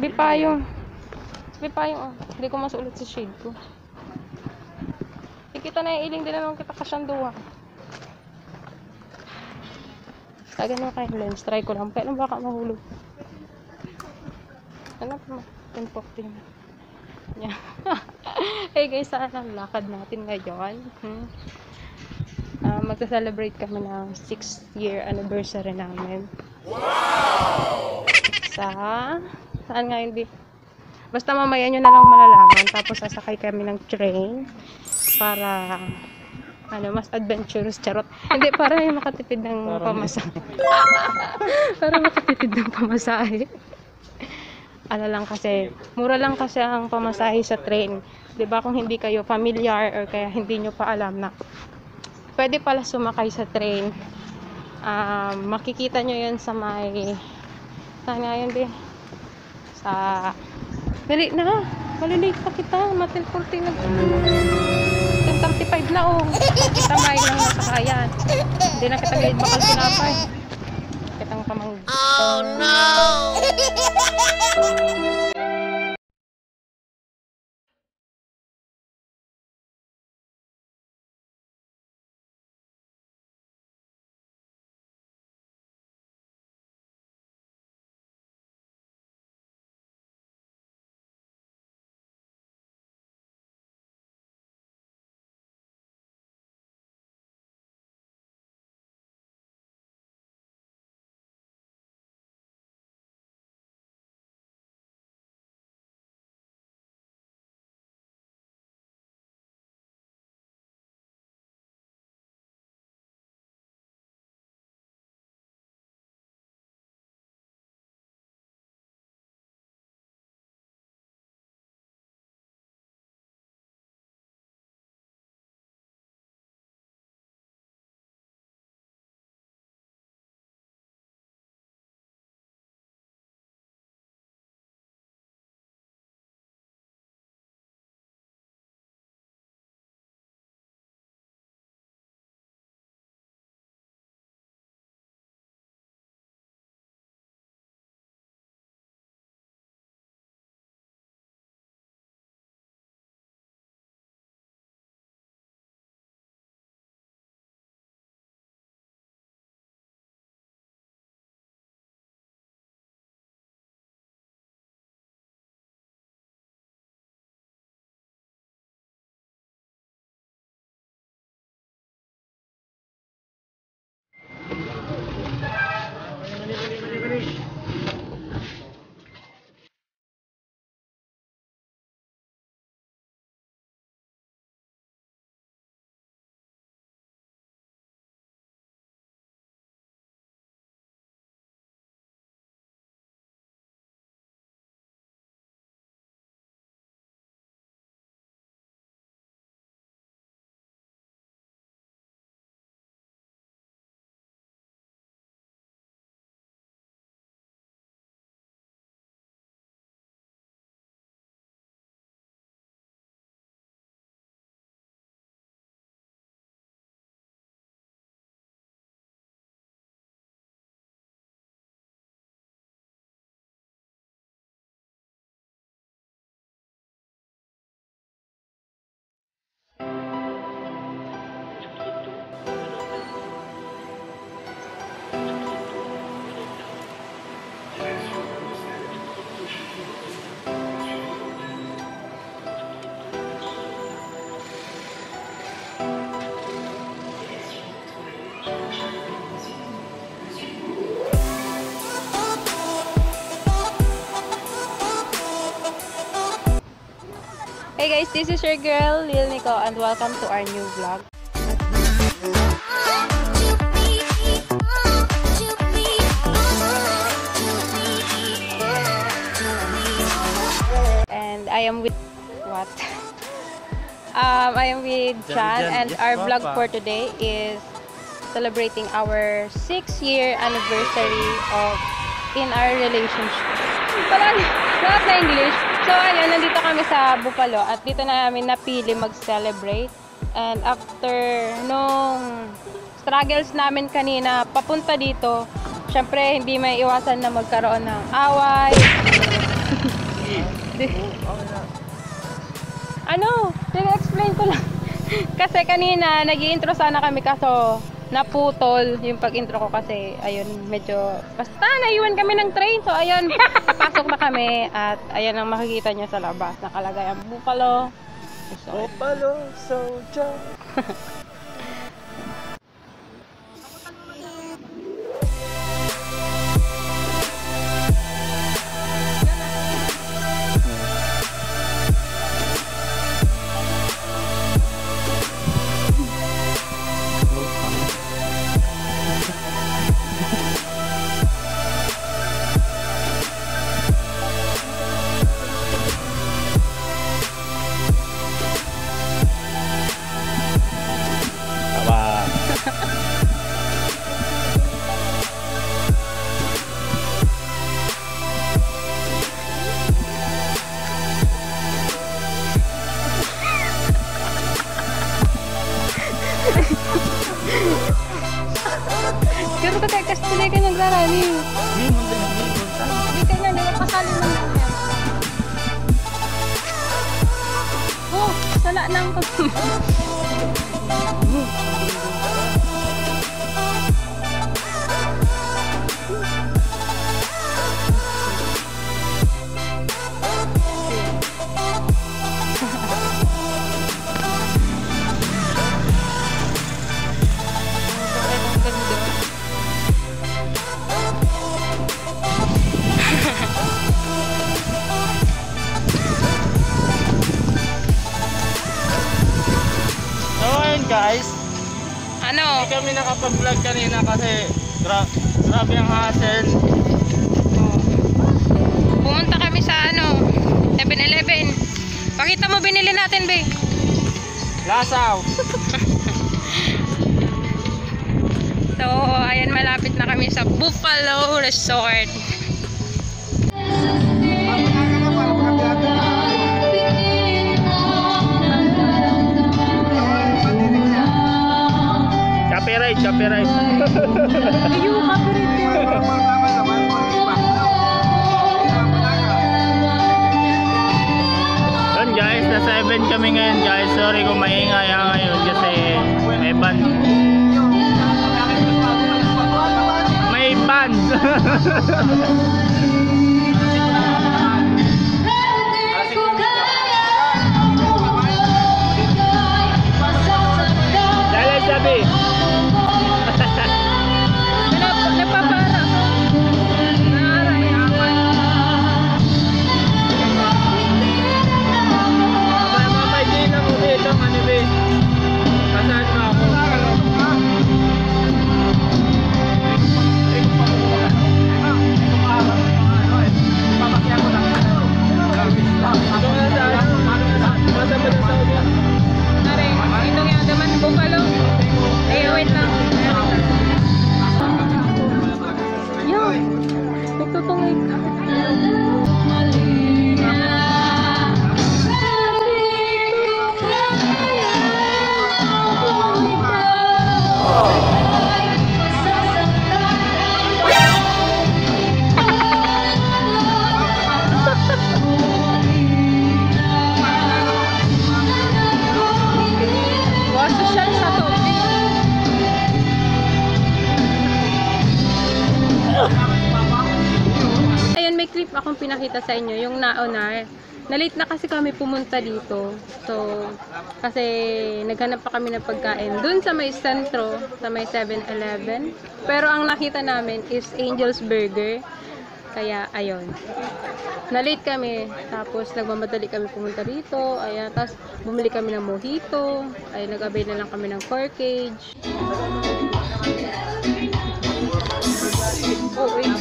Sabi pa yung... Yung... Oh, hindi ko masulit sa shade ko. Ikita na yung iling din naman kita kasyanduha. Lagyan mo kayo lens. Try ko lang. Kailan baka mahulog. Ano pa mo? 10.14. Yeah. hey guys, saan ang lakad natin ngayon? Hmm? Uh, magsa-celebrate kami ng 6th year anniversary namin. Wow! Sa... Saan nga hindi? Basta mamaya nyo na lang malalaman. Tapos sasakay kami ng train para ano, mas adventurous, charot. Hindi, para yung makatipid ng pamasahe. para makatipid ng pamasahe. ano lang kasi, mura lang kasi ang pamasahe sa train. 'Di ba kung hindi kayo familiar or kaya hindi nyo pa alam na pwede pala sumakay sa train. Um, makikita nyo yun sa may saan nga yun di? Sa dali na, malilate pa kita. Matil 40 nag 10.35 na oh. Kita may lang nasakayan. Hindi na kita gayad bakal sinapay. Kitang pamang. Oh no! Guys, this is your girl, Lil Nico, and welcome to our new vlog. And I am with what? um, I am with John, and our vlog for today is celebrating our 6 year anniversary of in our relationship. Parang lahat na English. So ayun, nandito kami sa Buffalo at dito na namin napili mag-celebrate. And after nung struggles namin kanina papunta dito, syempre hindi may iwasan na magkaroon ng away. Ano? Tine-explain ko lang. kasi kanina, nag intro sana kami kaso naputol yung pag-intro ko kasi ayun, medyo basta naiwan kami ng train. So ayun, papasok na kami at ayan ang makikita nyo sa labas. Nakalagay ang Buffalo. So, Opalo Soldier. Oh, sala hindi kami nakapag-vlog kanina kasi gra grabe ang hassle. Pumunta kami sa ano, 7-Eleven. Pakita mo binili natin, be. Lasaw. So, ayan malapit na kami sa Buffalo Resort. Copyright, copyright. Ayun, copyright Yun guys, na 7 kami ngayon guys. Sorry kung maingay ha ngayon kasi may ban. May ban. pinakita sa inyo, yung nauna. Nalate na kasi kami pumunta dito. So, kasi naghanap pa kami ng pagkain dun sa may sentro, sa may 7-Eleven. Pero ang nakita namin is Angel's Burger. Kaya, ayun. Nalate kami. Tapos, nagmamadali kami pumunta dito. Ayan, tapos bumili kami ng mojito. Ay, nag-avail na lang kami ng corkage. Oh, wait.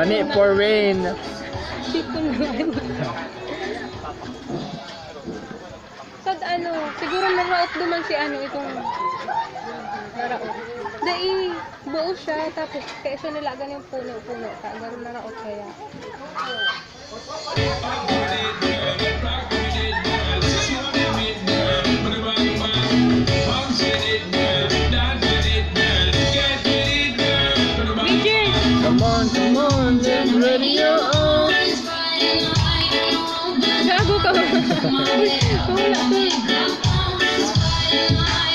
Money for rain. Sad ano, siguro naraot duman si ano itong naraot. Dai, buo siya, tapos kaya siya nilagan yung puno-puno. Kaya naraot kaya. Ela